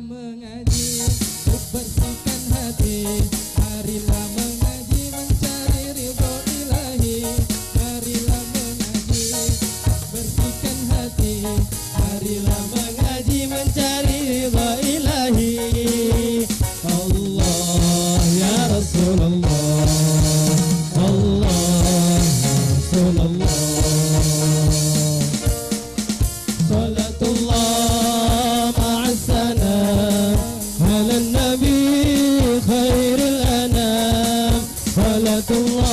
mengaji Untuk bersihkan hati. صلاة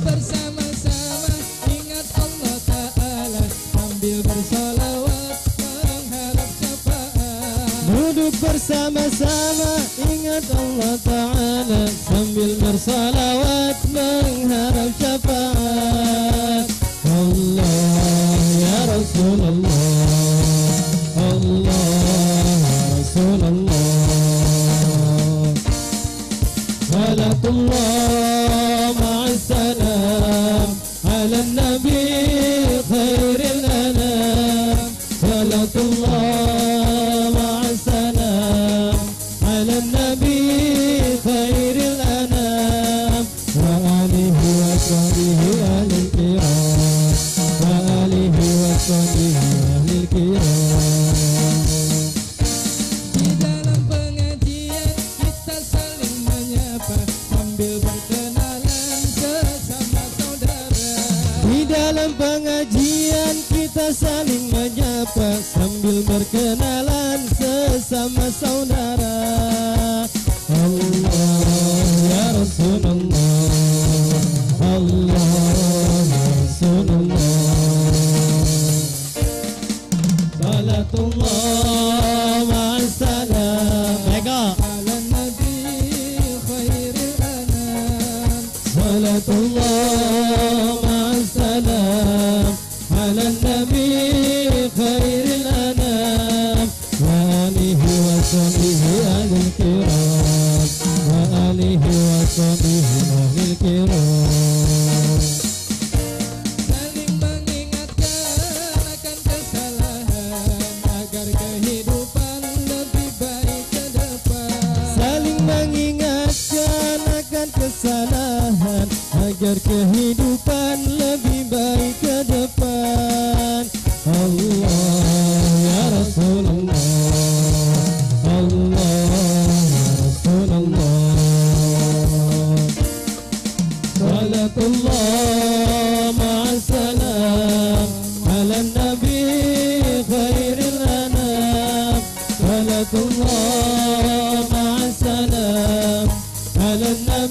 bersama-sama ingat Allah Ta'ala Ambil mengharap bersama-sama بعد الله تعالى سمي المرسالة واتمن هرب شفاعات الله يا رسول الله الله يا رسول الله. صلاة الله مع السلام على النبي dalam pengajian kita saling menyapa sambil berkenalan sesama saudara. ورحمة الله مع السلامة على النبي خير الأنام صلاة الله مع السلام على النبي خير الأنام وآله وصحبه أهل الكرام وآله وصحبه أهل الكرام kesalahan Agar kehidupan lebih baik ke depan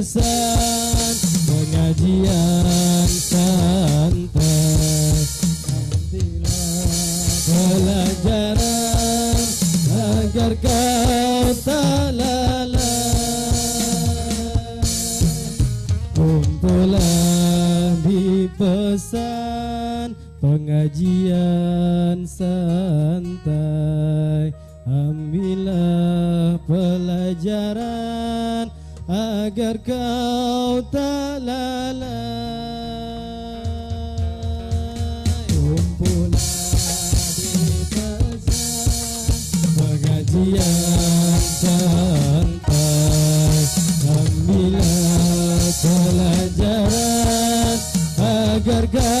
pesan pengajian santai. Pelajaran agar kau tak lalai. Kumpulan di pesan pengajian santai. Ambillah pelajaran agar kau tak lalai. Kumpulan di pesan pengajian santai Ambillah pelajaran agar kau